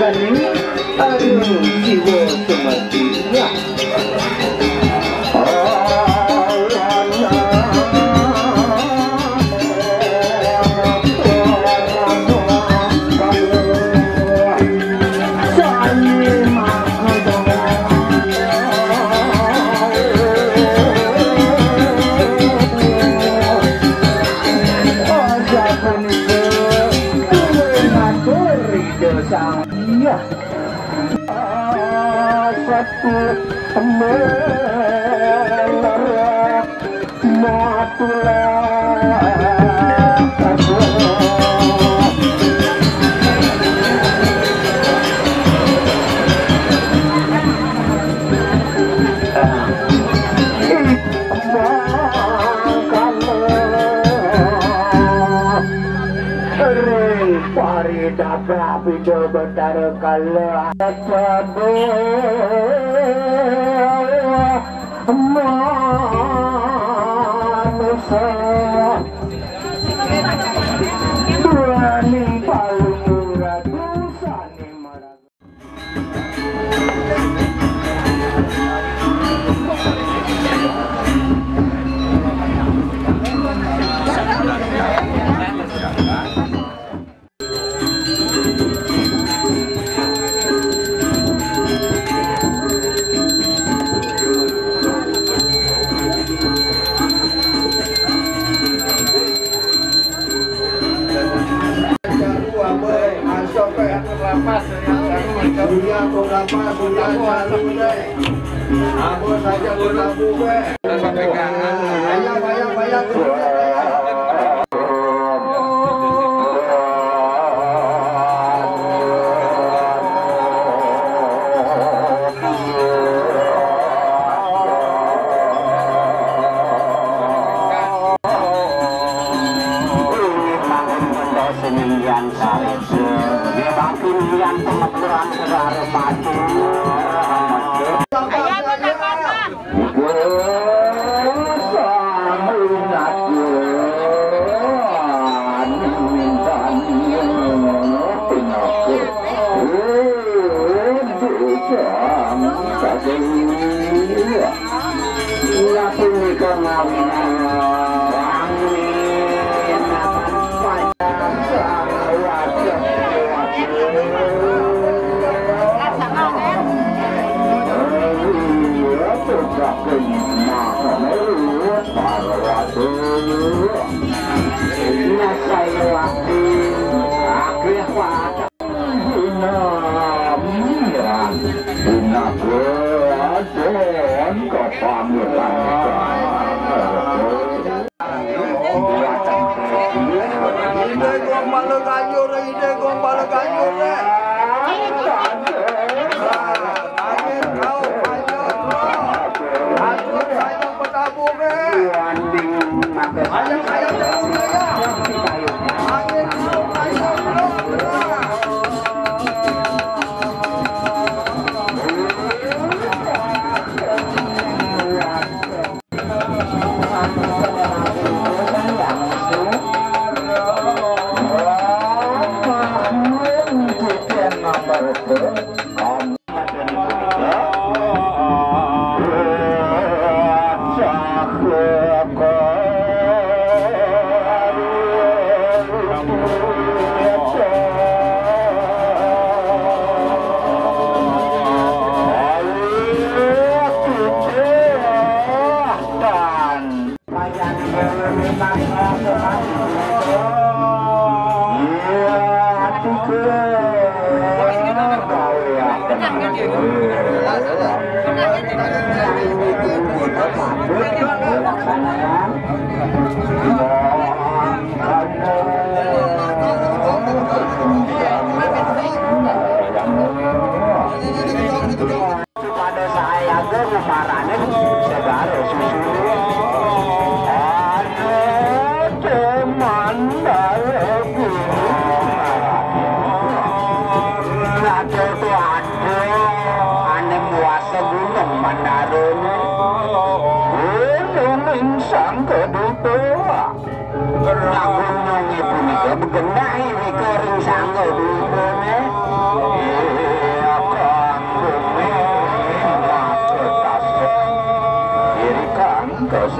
cunning, I know she was from a deep rock. Pari dapat jauh bentar kalau ada apa gunanya aku saja berlaku be bayang bayang bayang Yeah.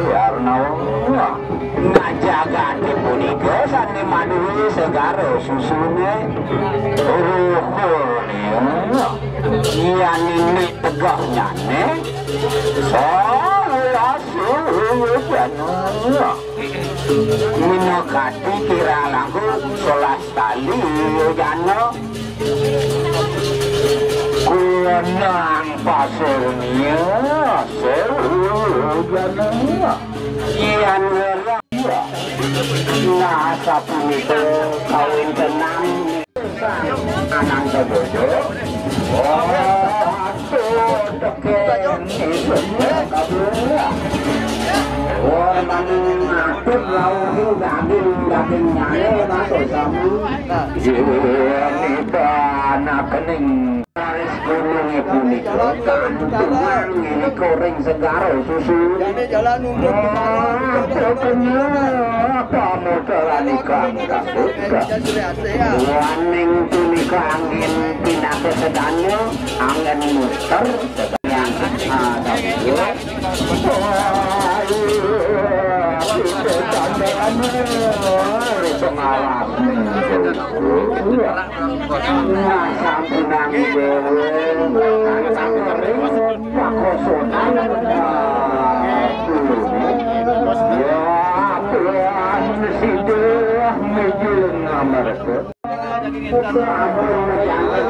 Suyarno ngajagane punika sane manuhi segara susune ruhune yani ni tegak nyane. Mino kati kira langkung solas tali yo Kuyonan pasirnya seru-ruganannya Iyan ngera Nah, satu itu kawin tenang. Anang kebojo. Oh, satu deken Ibu ngera Jadi jalan nunduk ke mana? Pokoknya apa Waning angin pindah ke Angin muter Yang ada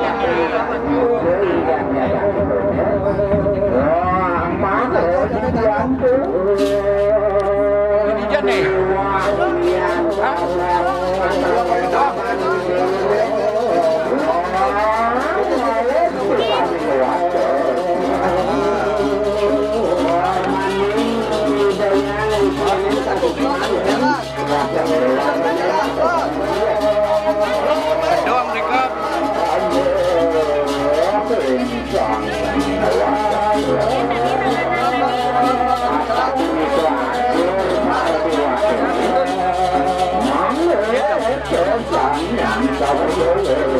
i don't know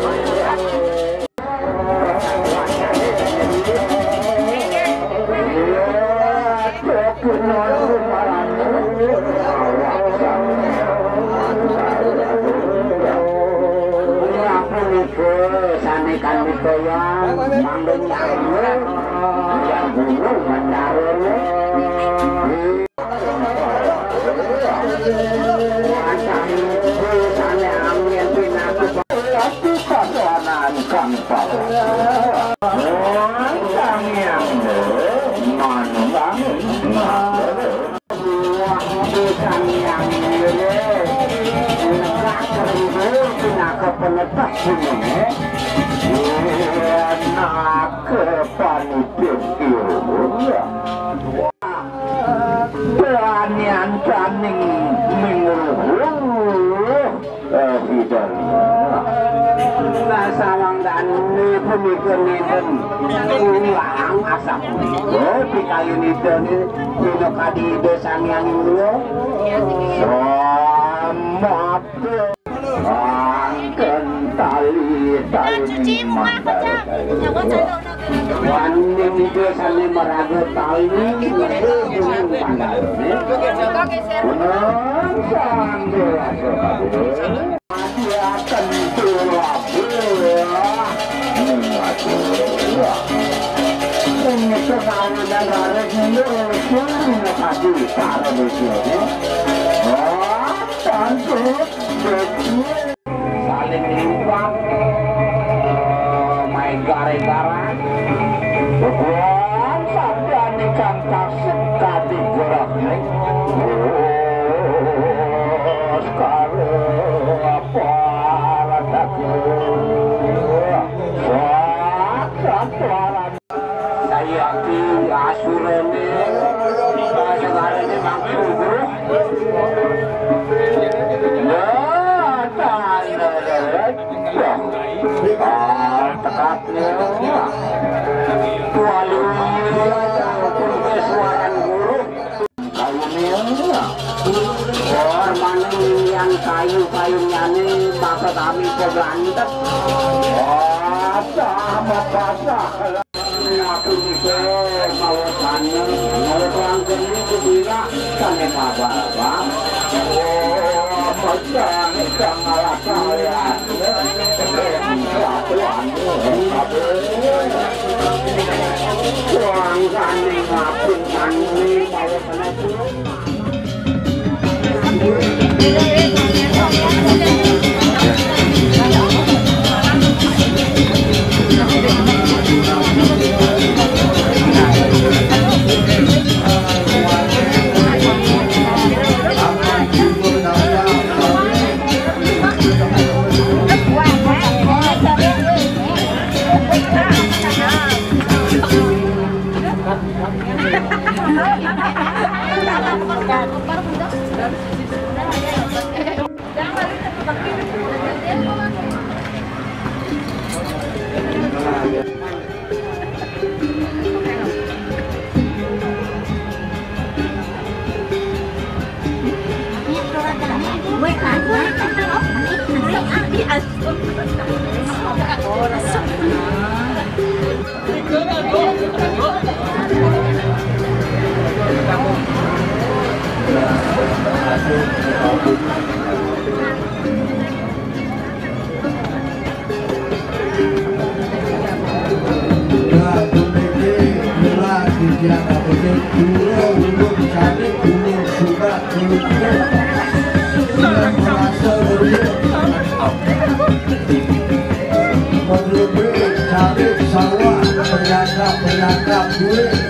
hidan Nah sawang dan pemikir niden ulang asap Oh di kayu niden Dino kadi desang yang itu Selamat Angken tali Oh my god, I got it. kayungane pasat ami kok lantet ada amat basa aku bisa mau tanya mau pulang ke sini ke sini kan ya pak pak pak baca kita ngalah saya Thank you. Obrigada. Kena Penyangkap duit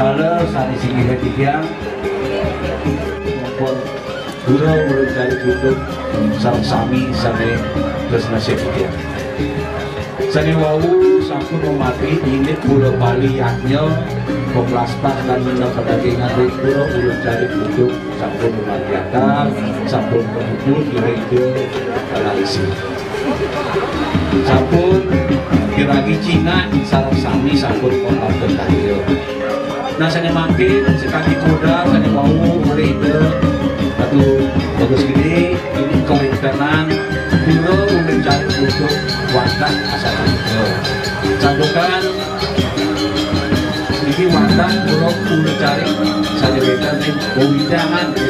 Kala Sani Singi Hetikiang Maupun Guru Guru Cari Tutup Sarang Sami Sani Terus Nasib Hetikiang Sani Wawu sampun memati ini Pulau Bali Yaknya Poplastas dan benda perdagangan dari Pulau Pulau Cari Tutup Sampun memati akal Sampun kemudian itu Analisi Sampun kiragi Cina sarang sami sampun kontak terkahil Saya makin sekali kuda saya mau mulai itu Aduh bagus gini ini kelintenan Dulu mencari untuk wadah asal itu Sandukan ini wadah pulau udah cari saya berikan di